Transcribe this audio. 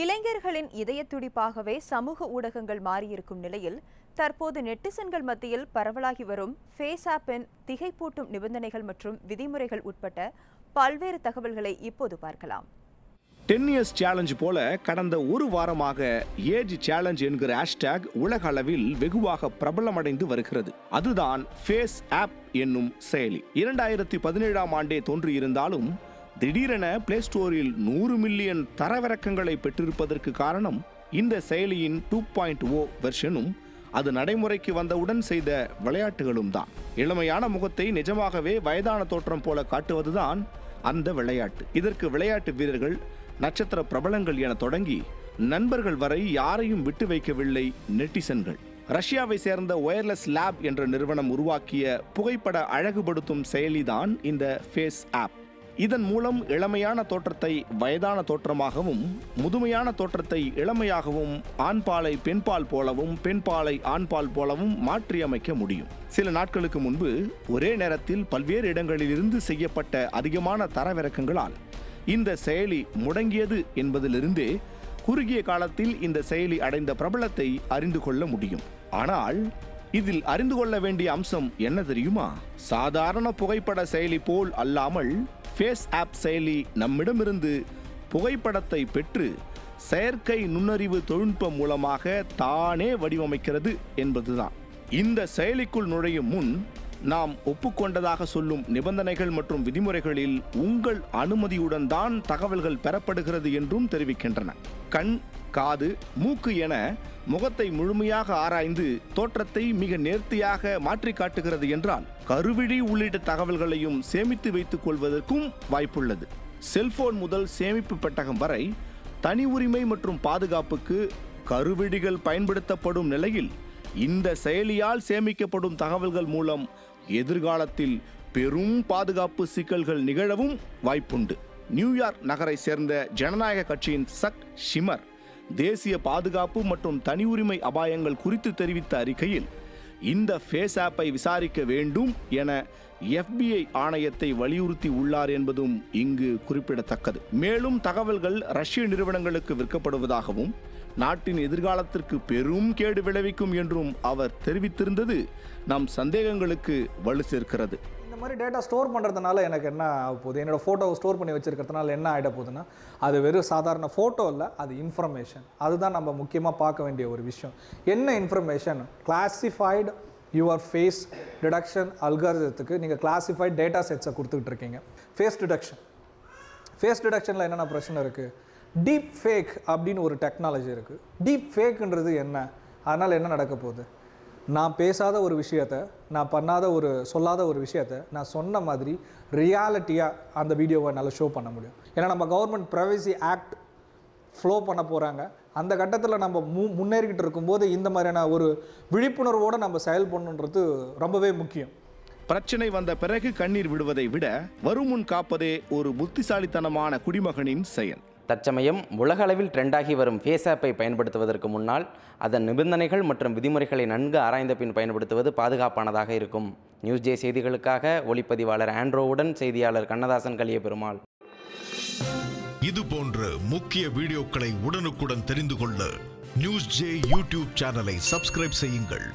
இளைஞர்களின் இதய துடிப்பாகவே சமூக ஊடகங்கள் மாறியிருக்கும் நிலையில் தற்போது நெட்டிசன்கள் மத்தியில் பரவலாகி வரும் ஃபேஸ் ஆப்பின் திகைப்பூட்டும் நிபந்தனைகள் மற்றும் விதிமுறைகள் உட்பட்ட பல்வேறு தகவல்களை இப்போது பார்க்கலாம். டென் இயர்ஸ் சேலஞ்ச் போல கடந்த ஒரு வாரமாக ஏஜ் சேலஞ்ச் என்கிற ஹேஷ்டேக் உலக அளவில் வெகுவாக பிரபலமடைந்து வருகிறது. அதுதான் ஃபேஸ் ஆப் என்னும் செயலி. இரண்டாயிரத்தி பதினேழாம் ஆண்டே தோன்றியிருந்தாலும் திடீரென பிளே ஸ்டோரில் நூறு மில்லியன் தரவிறக்கங்களை பெற்றிருப்பதற்கு காரணம் இந்த செயலியின் டூ பாயிண்ட் ஓ வெர்ஷனும் அது நடைமுறைக்கு வந்தவுடன் செய்த விளையாட்டுகளும் தான். இளமையான முகத்தை நிஜமாகவே வயதான தோற்றம் போல காட்டுவதுதான் அந்த விளையாட்டு. இதற்கு விளையாட்டு வீரர்கள் நட்சத்திர பிரபலங்கள் என தொடங்கி நண்பர்கள் வரை யாரையும் விட்டு வைக்கவில்லை நெட்டிசன்கள். ரஷ்யாவை சேர்ந்த ஒயர்லெஸ் லேப் என்ற நிறுவனம் உருவாக்கிய புகைப்பட அழகுபடுத்தும் செயலிதான் இந்த ஃபேஸ் ஆப் இதன் மூலம் இளமையான தோற்றத்தை வயதான தோற்றமாகவும் முதுமையான தோற்றத்தை இளமையாகவும் ஆண்பாலை பெண்பால் போலவும் பெண்பாலை ஆண்பால் போலவும் மாற்றியமைக்க முடியும். சில நாட்களுக்கு முன்பு ஒரே நேரத்தில் பல்வேறு இடங்களிலிருந்து செய்யப்பட்ட அதிகமான தரவிறக்கங்களால் இந்த செயலி முடங்கியது என்பதிலிருந்தே குறுகிய காலத்தில் இந்த செயலி அடைந்த பிரபலத்தை அறிந்து கொள்ள முடியும். ஆனால் இதில் அறிந்து கொள்ள வேண்டிய அம்சம் என்ன தெரியுமா? சாதாரண புகைப்பட செயலி போல் அல்லாமல் ஃபேஸ் ஆப் செயலி நம்மிடமிருந்து புகைப்படத்தை பெற்று செயற்கை நுண்ணறிவு தொழில்நுட்பம் மூலமாக தானே வடிவமைக்கிறது என்பதுதான். இந்த செயலிக்குள் நுழையும் முன் நாம் ஒப்புக்கொண்டதாக சொல்லும் நிபந்தனைகள் மற்றும் விதிமுறைகளில் உங்கள் அனுமதியுடன் தான் தகவல்கள் பெறப்படுகிறது என்றும் தெரிவிக்கின்றன. கண் காது மூக்கு என முகத்தை முழுமையாக ஆராய்ந்து தோற்றத்தை மிக நேர்த்தியாக மாற்றி காட்டுகிறது என்றால் கருவிழி உள்ளிட்ட தகவல்களையும் சேமித்து வைத்துக் கொள்வதற்கும் வாய்ப்புள்ளது. செல்போன் முதல் சேமிப்பு பெட்டகம் வரை தனி உரிமை மற்றும் பாதுகாப்புக்கு கருவிழிகள் பயன்படுத்தப்படும் நிலையில் இந்த செயலியால் சேமிக்கப்படும் தகவல்கள் மூலம் எதிர்காலத்தில் பெரும் பாதுகாப்பு சிக்கல்கள் நிகழவும் வாய்ப்புண்டு. நியூயார்க் நகரை சேர்ந்த ஜனநாயக கட்சியின் சக் ஷிமர் தேசிய பாதுகாப்பு மற்றும் தனி உரிமை அபாயங்கள் குறித்து தெரிவித்த அறிக்கையில் இந்த ஃபேஸ் ஆப்பை விசாரிக்க வேண்டும் என எஃபிஐ ஆணையத்தை வலியுறுத்தி உள்ளார் என்பதும் இங்கு குறிப்பிடத்தக்கது. மேலும் தகவல்கள் ரஷ்ய நிறுவனங்களுக்கு விற்கப்படுவதாகவும் நாட்டின் எதிர்காலத்திற்கு பெரும் கேடு விளைவிக்கும் என்றும் அவர் தெரிவித்திருந்தது. நம் சந்தேகங்களுக்கு வலு சேர்க்கிறது. இந்த மாதிரி டேட்டா ஸ்டோர் பண்ணுறதுனால எனக்கு என்ன ஆக போகுது? என்னோடய ஃபோட்டோவை ஸ்டோர் பண்ணி வச்சுருக்கிறதுனால என்ன ஆகிட போகுதுன்னா அது வெறும் சாதாரண ஃபோட்டோ இல்லை அது இன்ஃபர்மேஷன் அதுதான் நம்ம முக்கியமாக பார்க்க வேண்டிய ஒரு விஷயம். என்ன information classified your face detection அல்காரிதத்துக்கு நீங்கள் கிளாசிஃபைட் டேட்டா செட்ஸை கொடுத்துக்கிட்டு இருக்கீங்க. ஃபேஸ் டிடக்ஷன் ஃபேஸ் டிடக்ஷனில் என்னென்ன பிரச்சனை இருக்குது டீப் ஃபேக் அப்படின்னு ஒரு டெக்னாலஜி இருக்குது டீப் ஃபேக்குன்றது என்ன? அதனால் என்ன நடக்க போகுது? நான் பேசாத ஒரு விஷயத்த நான் பண்ணாத ஒரு சொல்லாத ஒரு விஷயத்த நான் சொன்ன மாதிரி ரியாலிட்டியாக அந்த வீடியோவை என்னால் ஷோ பண்ண முடியும். ஏன்னா நம்ம கவர்மெண்ட் ப்ரைவசி ஆக்ட் ஃப்ளோ பண்ண போகிறாங்க அந்த கட்டத்தில் நம்ம மு முன்னேறிக்கிட்டு இருக்கும்போது இந்த மாதிரியான ஒரு விழிப்புணர்வோடு நம்ம செயல்படணுன்றது ரொம்பவே முக்கியம். பிரச்சனை வந்த பிறகு கண்ணீர் விடுவதை விட வருமுன் காப்பதே ஒரு புத்திசாலித்தனமான குடிமகனின் செயல். தற்சமயம் உலகளவில் ட்ரெண்டாகி வரும் ஃபேஸ் ஆப்பை பயன்படுத்துவதற்கு முன்னால் அதன் நிபந்தனைகள் மற்றும் விதிமுறைகளை நன்கு ஆராய்ந்த பின் பயன்படுத்துவது பாதுகாப்பானதாக இருக்கும். நியூஸ் ஜே செய்திகளுக்காக ஒளிப்பதிவாளர் ஆண்ட்ரோவுடன் செய்தியாளர் கண்ணதாசன் கலிய பெருமாள். இது போன்ற முக்கிய வீடியோக்களை உடனுக்குடன் தெரிந்து கொள்ள நியூஸ் ஜே யூடியூப் சேனலை சப்ஸ்கிரைப் செய்யுங்கள்.